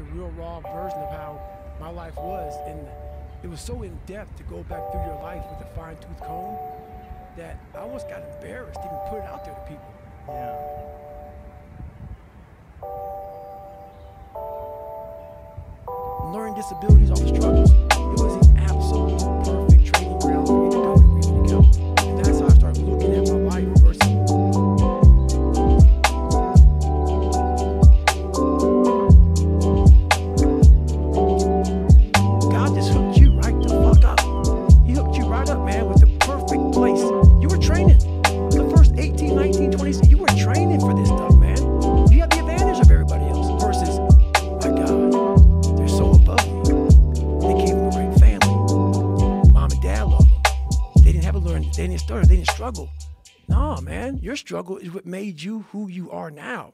the real raw version of how my life was, and it was so in depth to go back through your life with a fine tooth comb that I almost got embarrassed to even put it out there to people. Yeah. Learning disabilities, all the struggles. They didn't. They didn't struggle. No, man, your struggle is what made you who you are now.